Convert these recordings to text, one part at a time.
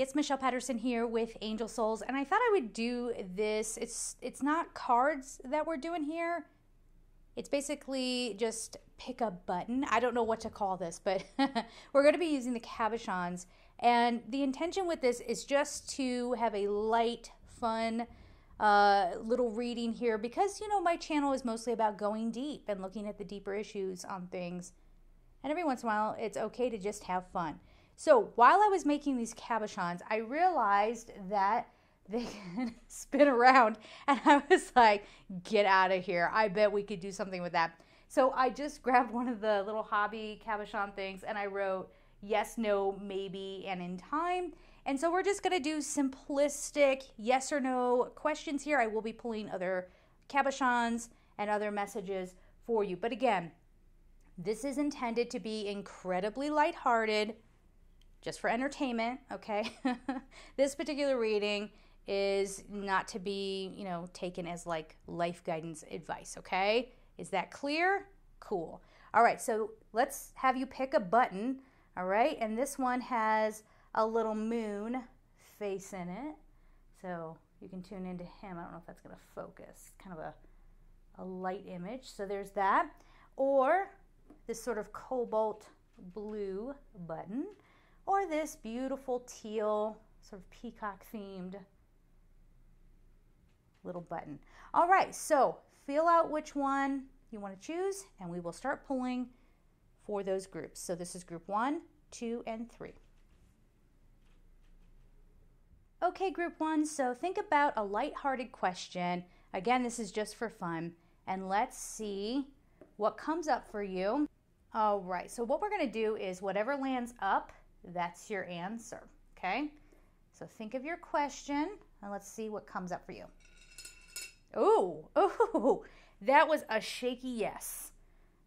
It's Michelle Patterson here with Angel Souls, and I thought I would do this. It's it's not cards that we're doing here. It's basically just pick a button. I don't know what to call this, but we're going to be using the cabochons. And the intention with this is just to have a light, fun uh, little reading here because, you know, my channel is mostly about going deep and looking at the deeper issues on things. And every once in a while, it's okay to just have fun. So while I was making these cabochons, I realized that they can spin around. And I was like, get out of here. I bet we could do something with that. So I just grabbed one of the little hobby cabochon things and I wrote yes, no, maybe, and in time. And so we're just to do simplistic yes or no questions here. I will be pulling other cabochons and other messages for you. But again, this is intended to be incredibly lighthearted, just for entertainment, okay? this particular reading is not to be, you know, taken as like life guidance advice, okay? Is that clear? Cool. All right, so let's have you pick a button, all right? And this one has a little moon face in it. So you can tune into him. I don't know if that's going to focus. Kind of a, a light image. So there's that. Or this sort of cobalt blue button. Or this beautiful teal, sort of peacock themed little button. All right, so feel out which one you want to choose and we will start pulling for those groups. So this is group one, two, and three. Okay, group one, so think about a light-hearted question. Again, this is just for fun. And let's see what comes up for you. All right, so what we're going to do is whatever lands up, that's your answer, okay? So think of your question and let's see what comes up for you. Oh, oh, that was a shaky yes.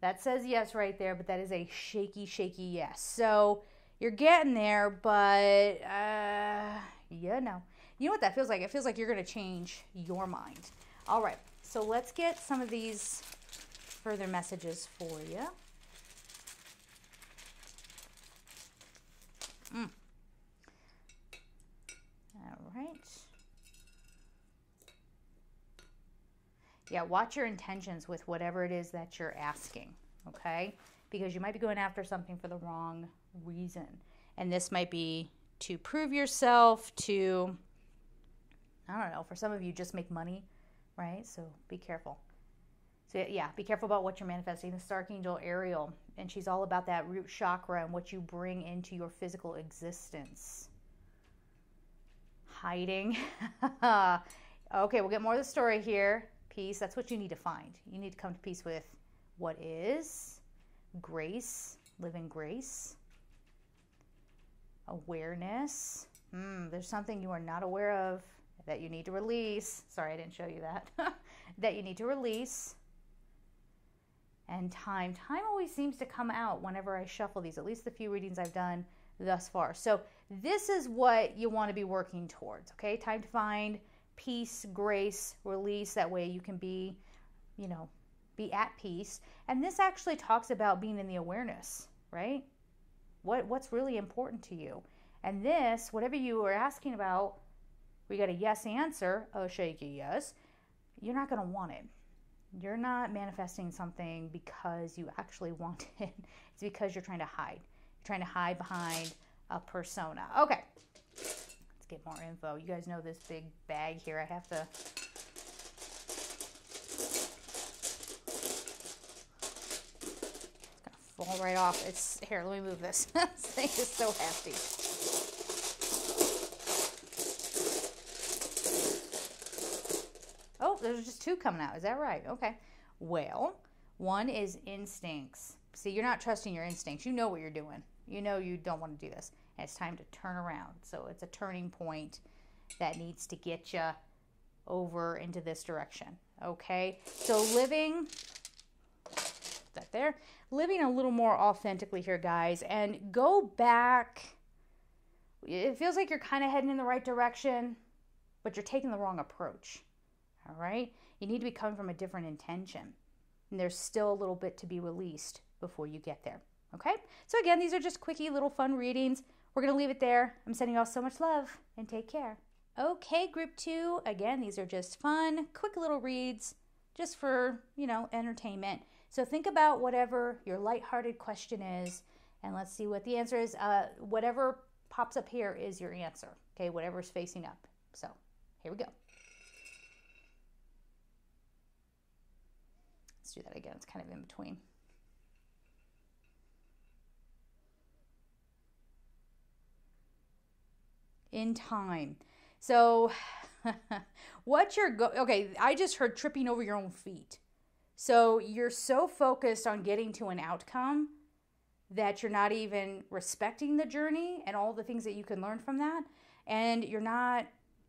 That says yes right there, but that is a shaky, shaky yes. So you're getting there, but uh, you know. You know what that feels like? It feels like you're going to change your mind. All right, so let's get some of these further messages for you. Mm. All right. yeah, watch your intentions with whatever it is that you're asking, okay? Because you might be going after something for the wrong reason. And this might be to prove yourself, to, I don't know, for some of you, just make money, right? So be careful. So, yeah, be careful about what you're manifesting. The Archangel Ariel, and she's all about that root chakra and what you bring into your physical existence. Hiding. okay, we'll get more of the story here peace. That's what you need to find. You need to come to peace with what is, grace, live in grace, awareness. Mm, there's something you are not aware of that you need to release. Sorry, I didn't show you that. that you need to release. And time. Time always seems to come out whenever I shuffle these, at least the few readings I've done thus far. So, this is what you want to be working towards, okay? Time to find peace, grace, release. That way you can be, you know, be at peace. And this actually talks about being in the awareness, right? What what's really important to you. And this, whatever you are asking about, we got a yes answer, a shaky yes, you're not going to want it. You're not manifesting something because you actually want it. It's because you're trying to hide. You're trying to hide behind a persona. Okay Let's get more info. You guys know this big bag here. I have to It's gonna fall right off. It's here, let me move this. this thing is so hefty. There's just two coming out. Is that right? Okay. Well, one is instincts. See, you're not trusting your instincts. You know what you're doing. You know you don't want to do this and it's time to turn around. So it's a turning point that needs to get you over into this direction. Okay, so living that there, living a little more authentically here, guys, and go back. It feels like you're kind of heading in the right direction, but you're taking the wrong approach. All right, you need to be coming from a different intention, and there's still a little bit to be released before you get there. Okay, so again, these are just quickie little fun readings we're going to leave it there. I'm sending you all so much love and take care. Okay, group two. Again, these are just fun, quick little reads just for, you know, entertainment. So think about whatever your lighthearted question is, and let's see what the answer is. Uh, whatever pops up here is your answer, okay? Whatever's facing up. So here we go. Let's do that again. It's kind of in between. In time. So, what you're go okay, I just heard tripping over your own feet. So, you're so focused on getting to an outcome that you're not even respecting the journey and all the things that you can learn from that and you're not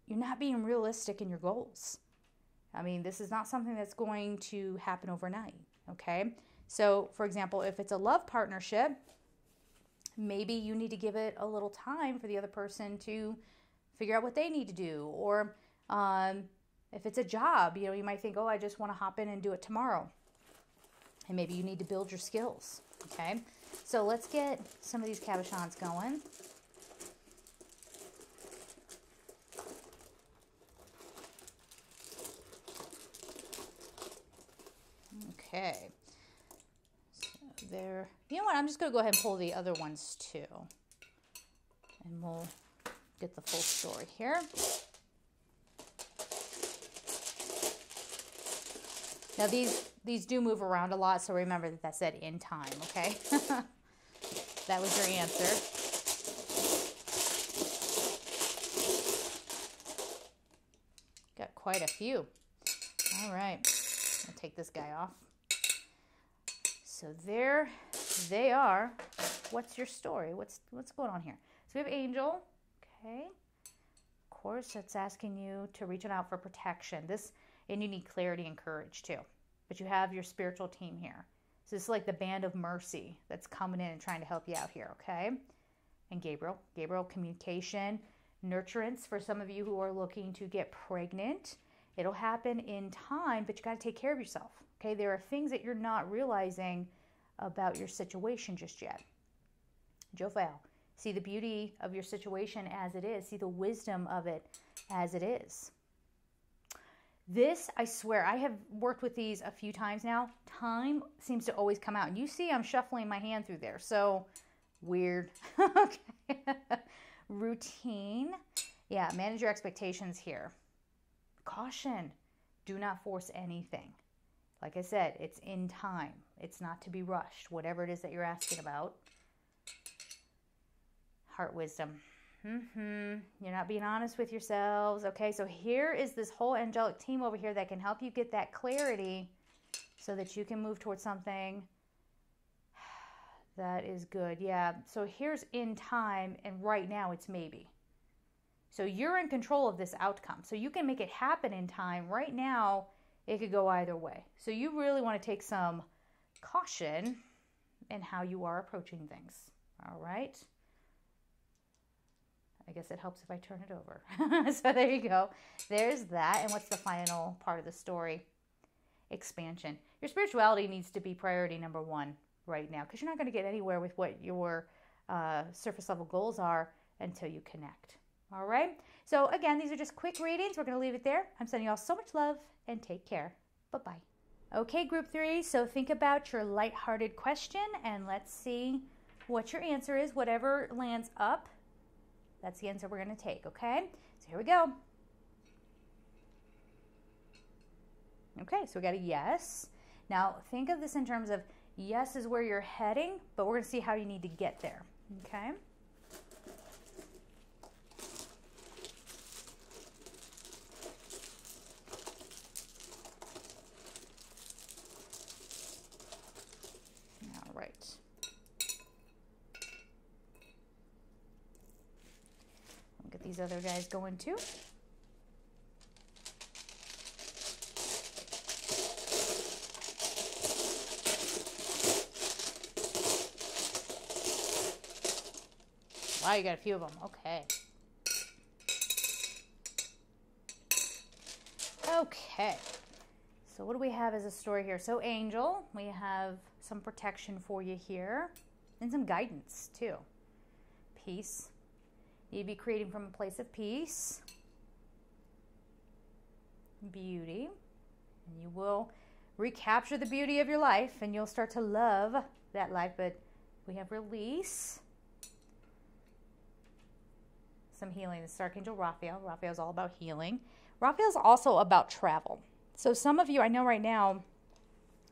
you're not being realistic in your goals. I mean, this is not something that's going to happen overnight, okay? So, for example, if it's a love partnership, maybe you need to give it a little time for the other person to figure out what they need to do. Or um, if it's a job, you know, you might think, oh, I just want to hop in and do it tomorrow. And maybe you need to build your skills. Okay, so let's get some of these cabochons going. Okay. So there. You know what? I'm just going to go ahead and pull the other ones too. And we'll get the full story here. Now these these do move around a lot, so remember that that said in time, okay? that was your answer. Got quite a few. All right, I'll take this guy off. So there they are. What's your story? What's what's going on here? So we have Angel, Okay. Of course, it's asking you to reach out for protection. This, and you need clarity and courage too. But you have your spiritual team here. So this is like the band of mercy that's coming in and trying to help you out here, okay? And Gabriel, Gabriel communication, nurturance for some of you who are looking to get pregnant. It'll happen in time, but you got to take care of yourself. Okay, there are things that you're not realizing about your situation just yet. Jophiel, See the beauty of your situation as it is. See the wisdom of it as it is. This, I swear, I have worked with these a few times now. Time seems to always come out. And you see I'm shuffling my hand through there. So weird. okay. Routine. Yeah, manage your expectations here. Caution. Do not force anything. Like I said, it's in time. It's not to be rushed, whatever it is that you're asking about heart wisdom. Mm-hmm. You're not being honest with yourselves. Okay, so here is this whole angelic team over here that can help you get that clarity so that you can move towards something that is good. Yeah, so here's in time, and right now it's maybe. So you're in control of this outcome. So you can make it happen in time. Right now, it could go either way. So you really want to take some caution in how you are approaching things. All right. I guess it helps if I turn it over. so there you go. There's that. And what's the final part of the story? Expansion. Your spirituality needs to be priority number one right now because you're not going to get anywhere with what your uh, surface level goals are until you connect. All right. So, again, these are just quick readings. We're going to leave it there. I'm sending you all so much love and take care. Bye bye. Okay, group three. So, think about your lighthearted question and let's see what your answer is. Whatever lands up that's the answer we're going to take, okay? So here we go. Okay, so we got a yes. Now think of this in terms of yes is where you're heading, but we're going to see how you need to get there, okay? These other guys going too. Wow, you got a few of them. Okay. Okay. So what do we have as a story here? So Angel, we have some protection for you here and some guidance too. Peace You'd be creating from a place of peace, beauty, and you will recapture the beauty of your life and you'll start to love that life. But we have release, some healing. This is Archangel Raphael. Raphael's all about healing. Raphael's also about travel. So some of you, I know right now,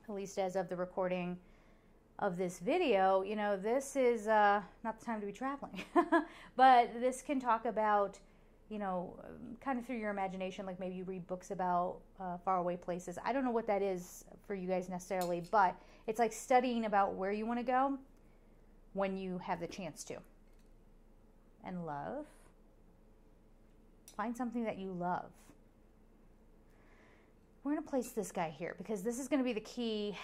at least as of the recording of this video, you know, this is uh, not the time to be traveling. but this can talk about, you know, kind of through your imagination, like maybe you read books about uh, faraway places. I don't know what that is for you guys necessarily, but it's like studying about where you want to go when you have the chance to. And love. Find something that you love. We're going to place this guy here because this is going to be the key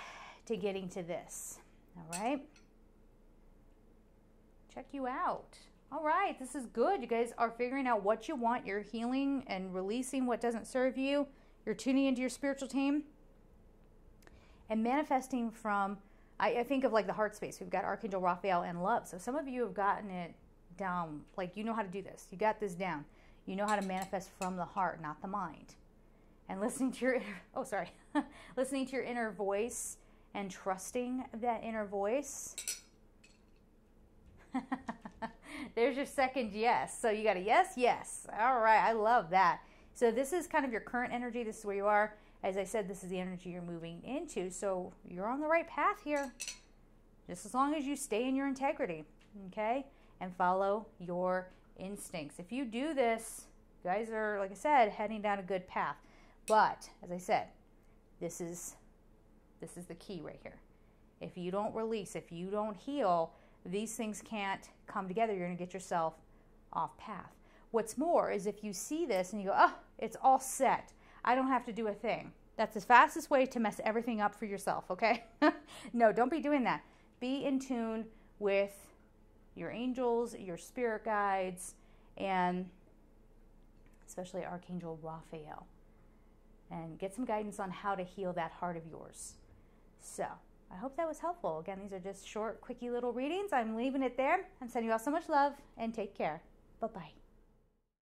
to getting to this. All right. Check you out. All right, this is good. You guys are figuring out what you want. You're healing and releasing what doesn't serve you. You're tuning into your spiritual team and manifesting from, I, I think of like the heart space. We've got Archangel Raphael and love. So some of you have gotten it down. Like you know how to do this. You got this down. You know how to manifest from the heart, not the mind. And listening to your, oh, sorry, listening to your inner voice and trusting that inner voice. There's your second yes. So you got a yes, yes. All right, I love that. So this is kind of your current energy. This is where you are. As I said, this is the energy you're moving into. So you're on the right path here. Just as long as you stay in your integrity, okay? And follow your instincts. If you do this, you guys are, like I said, heading down a good path. But as I said, this is this is the key right here. If you don't release, if you don't heal, these things can't come together. You're going to get yourself off path. What's more is if you see this and you go, oh, it's all set. I don't have to do a thing. That's the fastest way to mess everything up for yourself, okay? no, don't be doing that. Be in tune with your angels, your spirit guides, and especially Archangel Raphael. And get some guidance on how to heal that heart of yours. So I hope that was helpful. Again, these are just short, quickie little readings. I'm leaving it there. I'm sending you all so much love and take care. Bye bye.